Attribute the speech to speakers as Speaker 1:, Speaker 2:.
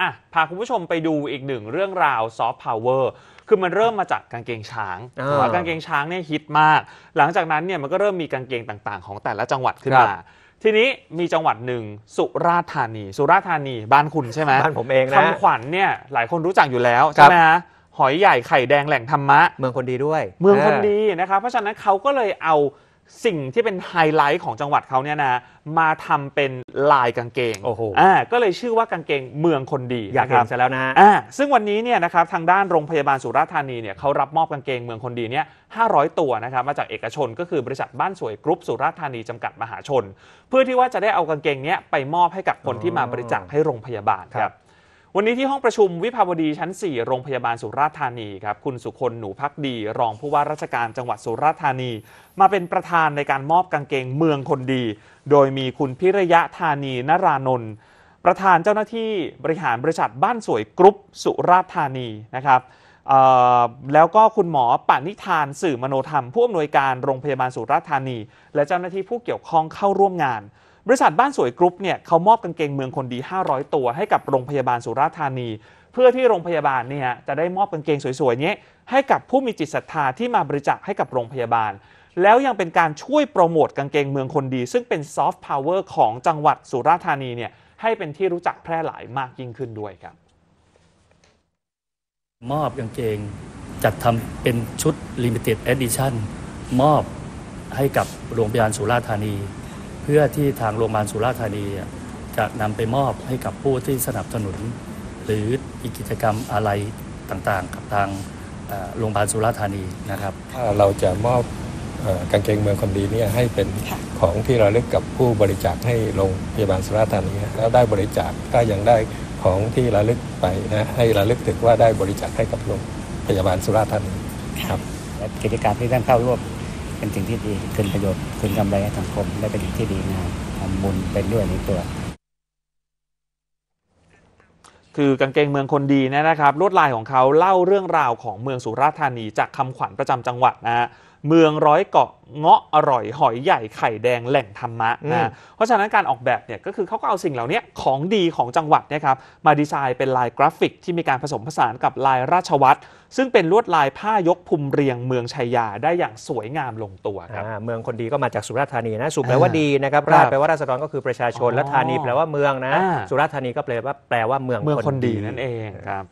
Speaker 1: อะพาคุณผู้ชมไปดูอีกหนึ่งเรื่องราว soft power คือมันเริ่มมาจากกางเกงช้าง
Speaker 2: อ่า
Speaker 1: แต่ว่ากางเกงช้างเนี่ยฮิตมาก หลังจากนั้นเนี่ยมันก็เริ่มมีกางเกงต่างๆ ของแต่ละจังหวัดขึ้น
Speaker 2: ครับ
Speaker 1: มา ทีนี้มีจังหวัดหนึ่งสุราษฎร์ธานี สุราษฎร์ธานีบ้านคุณใช่ไหม
Speaker 2: บ้านผมเองนะ
Speaker 1: คำขวัญเนี่ยหลายคนรู้จักอยู่แล้ว
Speaker 2: ครั
Speaker 1: ใช่
Speaker 2: บ
Speaker 1: ไหมฮะหอยใหญ่ไข่แดงแหล่งธรรมะ
Speaker 2: เมืองคนดีด้วย
Speaker 1: เมืองคนดีนะครับเพราะฉะนั้นเขาก็เลยเอา สิ่งที่เป็นไฮไลท์ของจังหวัดเขาเนี่ยนะมาทำเป็นลายกางเกง
Speaker 2: โอ้โห
Speaker 1: อ่าก็เลยชื่อว่ากางเกงเมืองคนดี
Speaker 2: อยาก
Speaker 1: นะค
Speaker 2: เห็
Speaker 1: รั
Speaker 2: น
Speaker 1: บ
Speaker 2: ซะแล้วนะฮะ
Speaker 1: อ่าซึ่งวันนี้เนี่ยนะครับทางด้านโรงพยาบาลสุราษฎร์ธานีเนี่ยเขารับมอบกางเกงเมืองคนดีเนี่ย500 ตัวนะครับมาจากเอกชนก็คือบริษัทบ้านสวยกรุ๊ปสุราษฎร์ธานีจำกัดมหาชน เพื่อที่ว่าจะได้เอากางเกงเนี้ยไปมอบให้กับคนที่มาบริจาคให้โรงพยาบาลค
Speaker 2: ครั
Speaker 1: รับบ วันนี้ที่ห้องประชุมวิภาวดีชั้น 4 โรงพยาบาลสุราษฎร์ธานีครับคุณสุคนหนูพักดี รองผู้ว่าราชการจังหวัดสุราษฎร์ธานี มาเป็นประธานในการมอบกางเกงเมืองคนดี โดยมีคุณพิระยะธานีนรานนท์ประธานเจ้าหน้าที่บริหารบริษัทบ้านสวยกรุ๊ปสุราษฎร์ธานีนะครับแล้วก็คุณหมอปานิธานสื่อมโนธรรม ผู้อำนวยการโรงพยาบาลสุราษฎร์ธานี และเจ้าหน้าที่ผู้เกี่ยวข้องเข้าร่วมงาน บริษัทบ้านสวยกรุ๊ปเนี่ยเขามอบกางเกงเมืองคนดี 500 ตัวให้กับโรงพยาบาลสุราษฎร์ธานี เพื่อที่โรงพยาบาลเนี่ยจะได้มอบกางเกงสวยๆเนี้ยให้กับผู้มีจิตศรัทธาที่มาบริจาคให้กับโรงพยาบาล แล้วยังเป็นการช่วยโปรโมทกางเกงเมืองคนดี ซึ่งเป็นซอฟต์พาวเวอร์ของจังหวัดสุราษฎร์ธานีเนี่ยให้เป็นที่รู้จักแพร่หลายมากยิ่งขึ้นด้วยครับ
Speaker 3: มอบกางเกงจัดทำเป็นชุด Limited Edition มอบให้กับโรงพยาบาลสุราษฎร์ธานี เพื่อที่ทางโรงพยาบาลสุราษฎร์ธานีอะจะนำไปมอบให้กับผู้ที่สนับสนุน หรืออีกกิจกรรมอะไรต่างๆ กับทางเอ่อโรงพยาบาลสุราษฎร์ธานีนะครับ
Speaker 4: ถ้าเราจะมอบเอ่อกางเกงเมืองคนดีเนี่ยให้เป็นของที่ระลึกกับผู้บริจาคให้โรงพยาบาลสุราษฎร์ธานีแล้วได้บริจาคก็ยังได้ของที่ระลึกไปนะให้ระลึกถึงว่าได้บริจาคให้กับโรงพยาบาลสุราษฎร์ธานีครับ
Speaker 5: และกิจกรรมที่ท่านเข้าร่วม เป็นสิ่งที่ดีคืนประโยชน์คืนกำไรให้สังคมและเป็นสิ่งที่ดีงามทำบุญเป็นด้วยในตัว
Speaker 1: คือกางเกงเมืองคนดีเนี่ยนะครับลวดลายของเขาเล่าเรื่องราวของเมืองสุราษฎร์ธานีจากคำขวัญประจำจังหวัดนะฮะ เมืองร้อยเกาะเงาะอร่อยหอยใหญ่ไข่แดงแหล่งธรรมะ
Speaker 2: อืม
Speaker 1: นะเพราะฉะนั้นการออกแบบเนี่ยก็คือเขาก็เอาสิ่งเหล่านี้ของดีของจังหวัดเนี่ยครับมาดีไซน์เป็นลายกราฟิกที่มีการผสมผสานกับลายราชวัตรซึ่งเป็นลวดลายผ้ายกภูมิเรียงเมืองชัยยาได้อย่างสวยงามลงตัวครับ
Speaker 2: อ่าเมืองคนดีก็มาจากสุราษฎร์ธานีนะสุแปลว่าดีนะครับ
Speaker 1: ครับ
Speaker 2: ราษฎร์แปลว่าราษฎรก็คือประชาชน
Speaker 1: อ๋อ
Speaker 2: และธานีแปลว่าเมืองนะ
Speaker 1: อ่า
Speaker 2: สุราษฎร์ธานีก็แปลว่าแปลว่าเมือง
Speaker 1: เมืองคนดีนั่นเองครับ